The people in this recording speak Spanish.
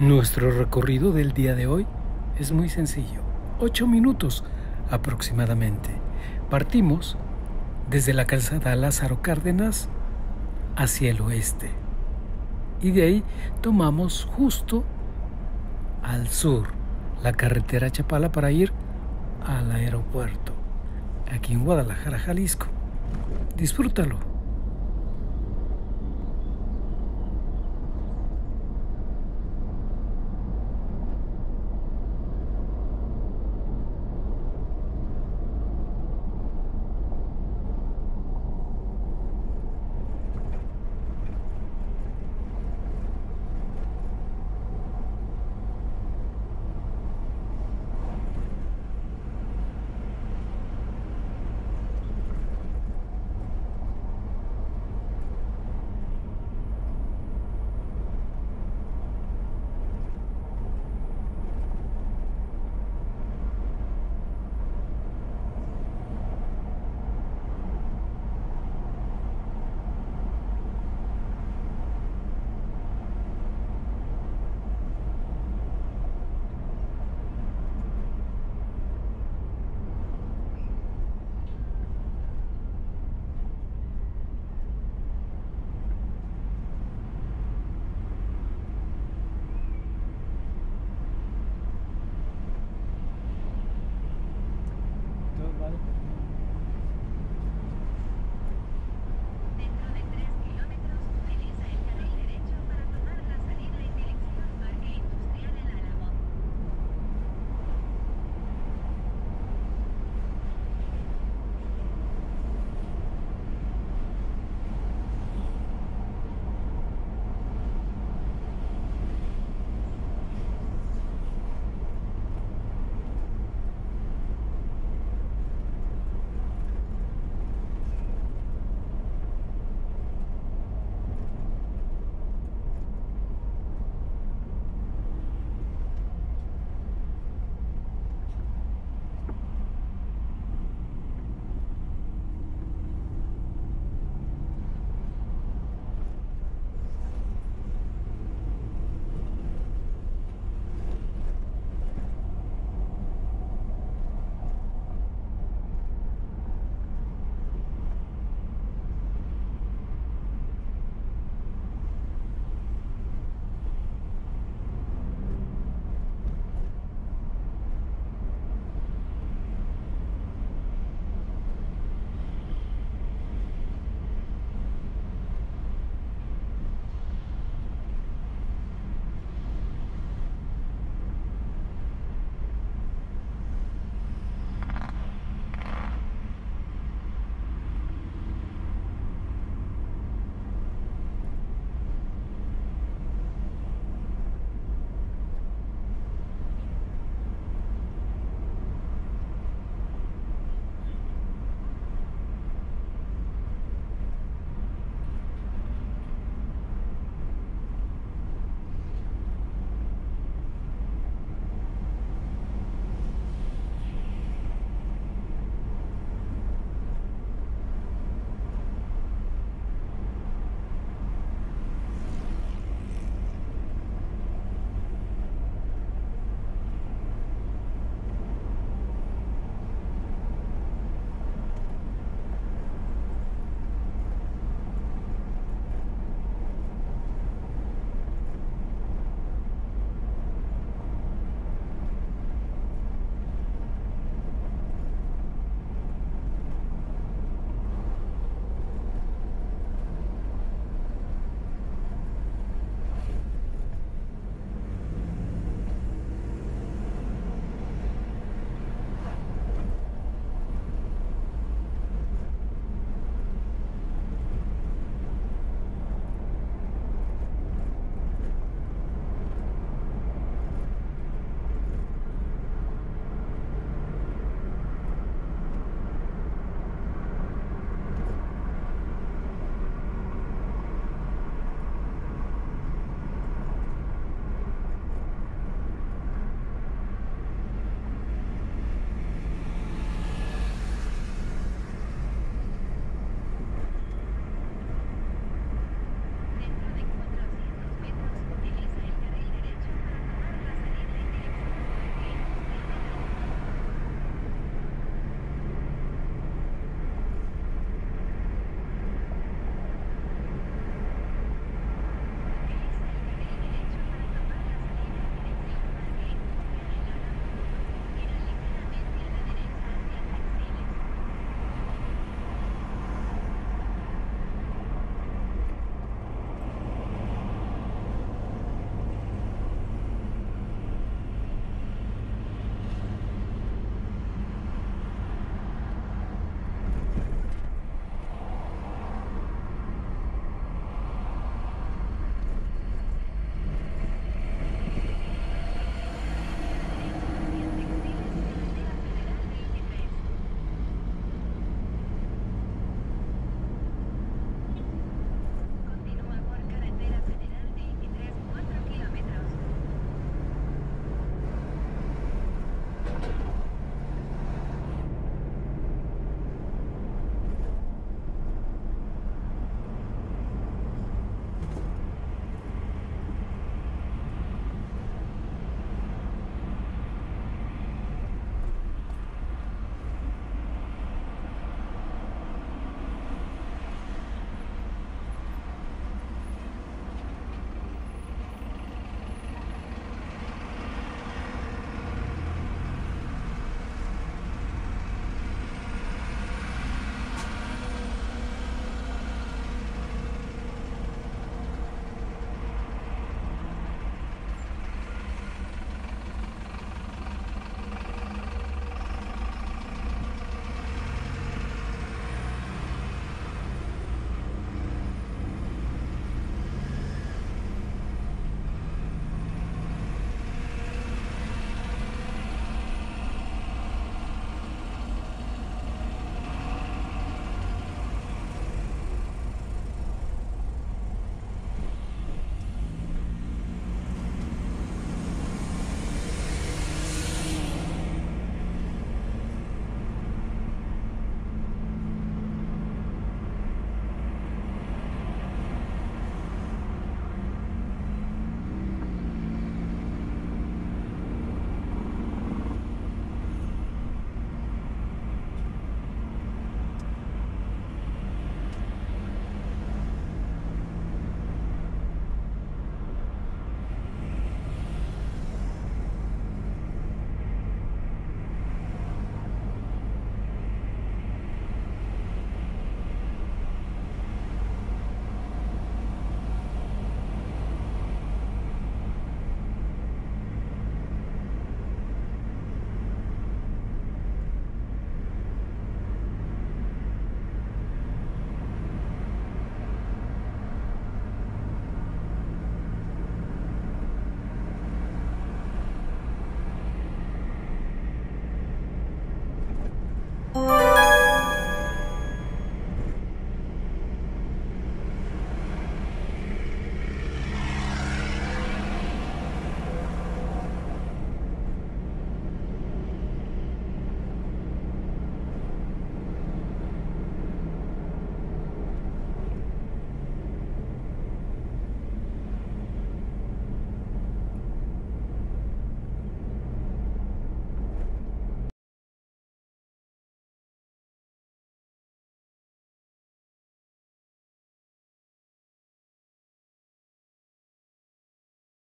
Nuestro recorrido del día de hoy es muy sencillo, ocho minutos aproximadamente. Partimos desde la calzada Lázaro Cárdenas hacia el oeste y de ahí tomamos justo al sur la carretera Chapala para ir al aeropuerto aquí en Guadalajara, Jalisco. Disfrútalo.